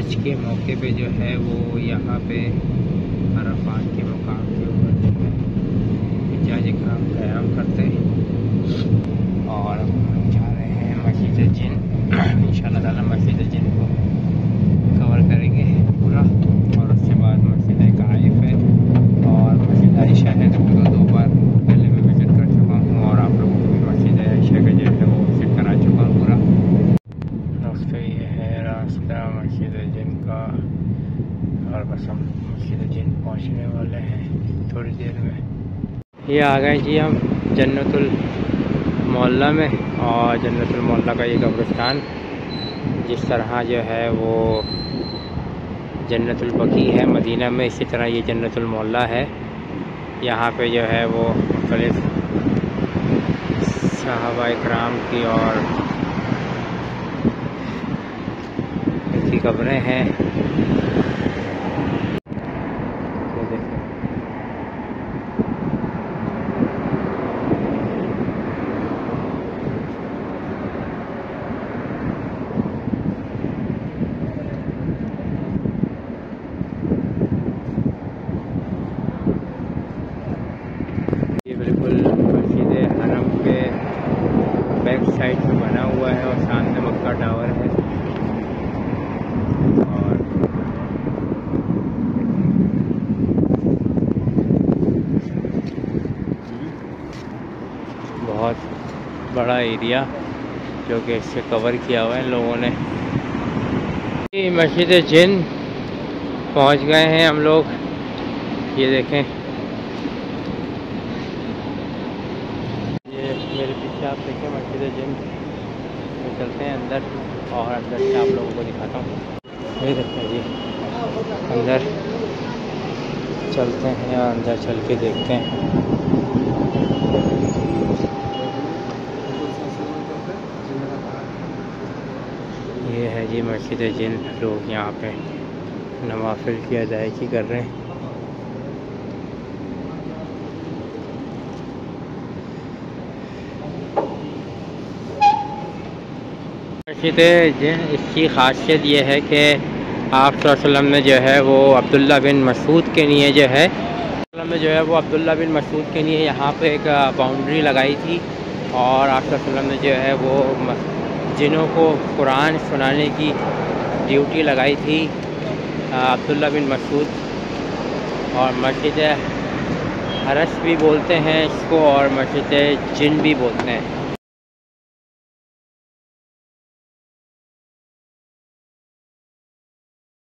हज के मौके पे जो है वो यहाँ पे अरफात के मुकाम के ऊपर जो है जाज कराम क़्याम करते हैं और हम जा रहे हैं मस्जिद जिन इन ताला मस्जिद जिन को कवर करेंगे पूरा और उसके बाद मस्जिद काइफ है और मस्जिद आयशा है तो वो दो बार पहले मैं विज़िट कर चुका हूँ और आप लोगों को भी मस्जिद आयशा का जो है वो विज़िट करा चुका हूँ पूरा दोस्तों ये है रास्ता मस्जिद जिन का और बस हम मस्जिद जिन पहुँचने वाले हैं थोड़ी देर में। ये आ गए जी हम जन्नतुल मोहल्ला में और जन्नतुल मोहल्ला का ये कब्रिस्तान, जिस तरह जो है वो जन्नतुल बकी है, मदीना में इसी तरह ये जन्नतुल मोहल्ला है। यहाँ पे जो है वो मुख्तलिफ़ साहबा कराम की और की खबरें हैं ये देखें ये बिल्कुल मस्जिद हरम के बैक साइड पे बना हुआ है और सामने मक्का टावर है और बहुत बड़ा एरिया जो कि इससे कवर किया हुआ है लोगों ने। मस्जिद जिन पहुँच गए हैं हम लोग। ये देखें। ये मेरे पीछे आप देखें मस्जिद जिन में चलते हैं अंदर और अंदर से आप लोगों को दिखाता हूँ। ये देखते हैं जी। अंदर चलते हैं और अंदर चल के देखते हैं ये है जी, मस्जिद जिन लोग यहाँ पे नवाफिल की अदायगी कर रहे हैं। मस्जिद जिन, इसकी खासियत ये है कि आप ने जो है वो अब्दुल्ला बिन मसूद के लिए जो है ने जो है वो अब्दुल्ला बिन मसूद के लिए यहाँ पे एक बाउंड्री लगाई थी और आप ने जो है वो जिनों को कुरान सुनाने की ड्यूटी लगाई थी अब्दुल्ला बिन मसूद। और मस्जिद हरस भी बोलते हैं इसको और मस्जिद जिन भी बोलते हैं।